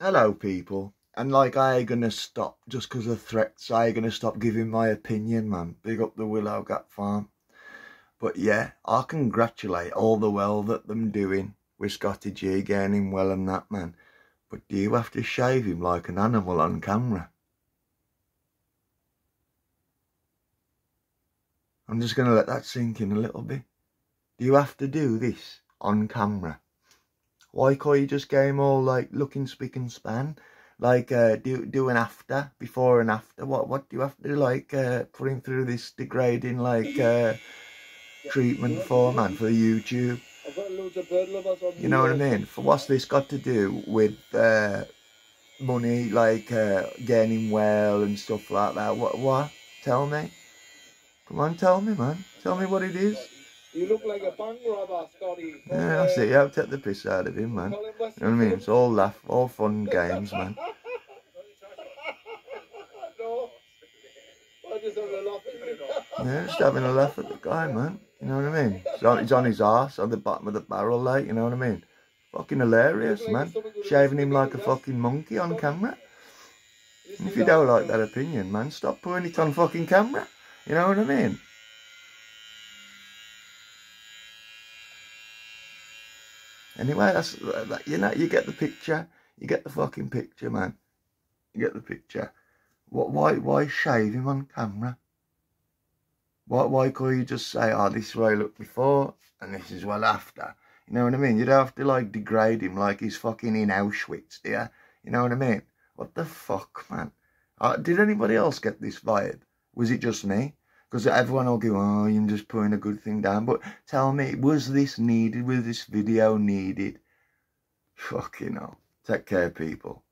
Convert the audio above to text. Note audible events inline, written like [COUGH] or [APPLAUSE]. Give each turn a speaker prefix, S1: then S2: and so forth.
S1: hello people. And like I ain't gonna stop just 'cause of threats, I ain't gonna stop giving my opinion, man. Big up the Willow Gap Farm. But yeah, I congratulate all the well that them doing with Scotty G him well and that man. But do you have to shave him like an animal on camera? I'm just gonna let that sink in a little bit. Do you have to do this on camera? Why can't you just get him all like looking spick and span? Like uh, do do an after, before and after. What what do you have to do? Like uh, put him through this degrading like uh, treatment for man for YouTube. You know what I mean? For what's this got to do with uh, money, like uh, getting well and stuff like that? What? What? Tell me. Come on, tell me, man. Tell me what it is.
S2: You look like a bank robber, Scotty.
S1: Yeah, that's it. You have to take the piss out of him, man. You know what I mean? It's all laugh, all fun [LAUGHS] games, man.
S2: no. I just have a laugh at.
S1: Yeah, just having a laugh at the guy, man. You know what I mean? He's on, he's on his ass on the bottom of the barrel, like, you know what I mean? Fucking hilarious, man. Shaving him like a fucking monkey on camera. And if you don't like that opinion, man, stop putting it on fucking camera. You know what I mean? Anyway, that's that, you know you get the picture. You get the fucking picture, man. You get the picture. What? Why? Why shave him on camera? Why? Why can't you just say, "Oh, this is what I looked before, and this is what after"? You know what I mean? You don't have to like degrade him like he's fucking in Auschwitz, do you? You know what I mean? What the fuck, man? Uh, did anybody else get this vibe? Was it just me? Because everyone will go, oh, you're just putting a good thing down. But tell me, was this needed? Was this video needed? Fucking hell. Take care, people.